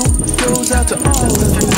song goes out to all of you.